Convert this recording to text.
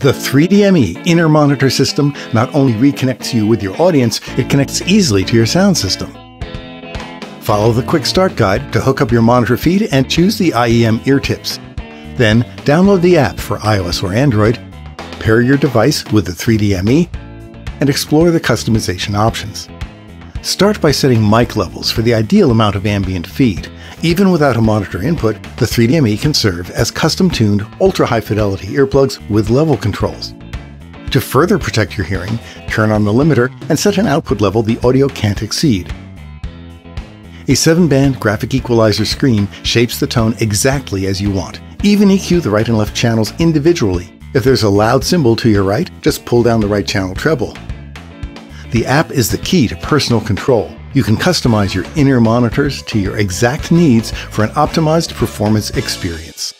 The 3DME in-ear monitor system not only reconnects you with your audience, it connects easily to your sound system. Follow the quick start guide to hook up your monitor feed and choose the IEM ear tips. Then download the app for iOS or Android, pair your device with the 3DME, and explore the customization options. Start by setting mic levels for the ideal amount of ambient feed. Even without a monitor input, the 3DME can serve as custom-tuned, ultra-high fidelity earplugs with level controls. To further protect your hearing, turn on the limiter and set an output level the audio can't exceed. A 7-band graphic equalizer screen shapes the tone exactly as you want. Even EQ the right and left channels individually. If there's a loud cymbal to your right, just pull down the right channel treble. The app is the key to personal control. You can customize your in-ear monitors to your exact needs for an optimized performance experience.